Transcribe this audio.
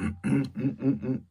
mm mm mm mm, mm.